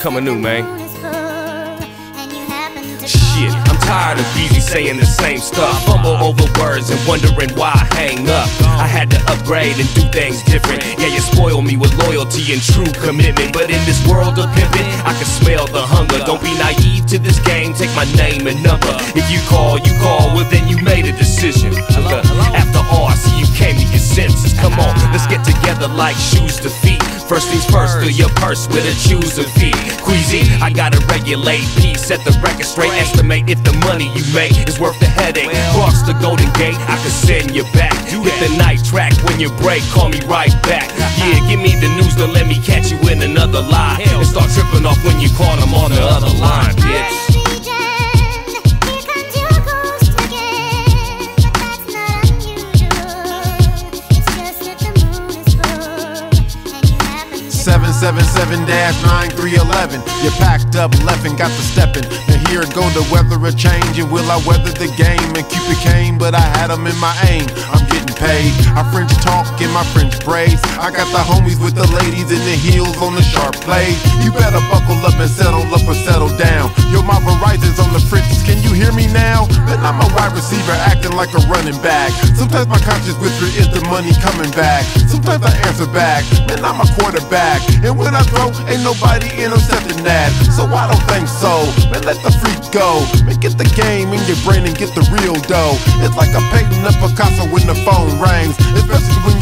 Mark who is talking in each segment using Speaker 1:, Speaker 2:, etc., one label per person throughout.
Speaker 1: coming new, man. Shit, I'm tired of busy saying the same stuff. Fumble over words and wondering why I hang up. I had to upgrade and do things different. Yeah, you spoil me with loyalty and true commitment. But in this world of pimping, I can smell the hunger. Don't be naive to this game, take my name and number. If you call, you call, well then you made a decision. After all, I see you came to your senses. Come on, let's get together like shoes to feet. First things first, fill your purse with a choose of feet. Queasy, I gotta regulate peace, set the record straight. Estimate if the money you make is worth the headache. Cross the Golden Gate, I can send you back. Hit the night track when you break, call me right back. Yeah, give me the news, don't let me catch you in another lie. And start tripping off when you call them on the other line, bitch.
Speaker 2: Seven seven seven dash nine three eleven. You packed up, left and got to stepping. Now here go the weather a change, and will I weather the game? And Cupid came, but I had him in my aim. I'm getting paid. I French talk in my French braids. I got the homies with the ladies in the heels on the sharp blade. You better buckle up and settle up or settle down. Receiver acting like a running back. Sometimes my conscious whisper is the money coming back. Sometimes I answer back. Man, I'm a quarterback. And when I throw, ain't nobody intercepting that. So I don't think so. Man, let the freak go. Man, get the game in your brain and get the real dough. It's like a painting of Picasso when the phone rings. Especially when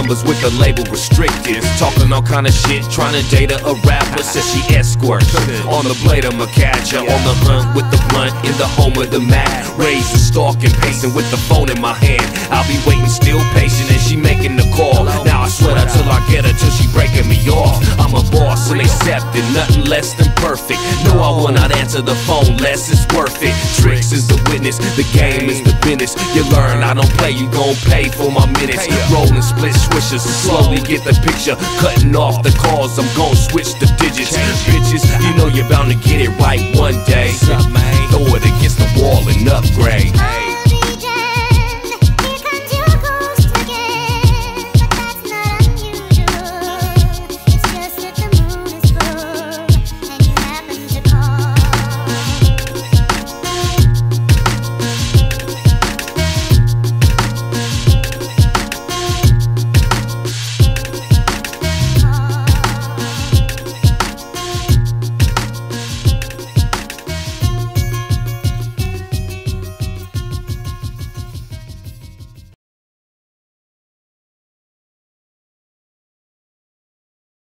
Speaker 1: numbers with the label restricted. Talking all kind of shit, trying to date a, rapper. Says she escort. On the blade, I'ma. On the hunt with the blunt in the home of the Mac. Raised and pacing with the phone in my hand. I'll be waiting, still patient, and she making the call. Now I sweat till I get her till she accepted, nothing less than perfect. No, I will not answer the phone less it's worth it. Tricks is the witness, the game is the business. You learn I don't play, you gon' pay for my minutes. Rolling split swishers, slowly get the picture. Cutting off the calls, I'm gon' switch the digits. Bitches, you know you're bound to get it right one day. Throw it against the wall and upgrade.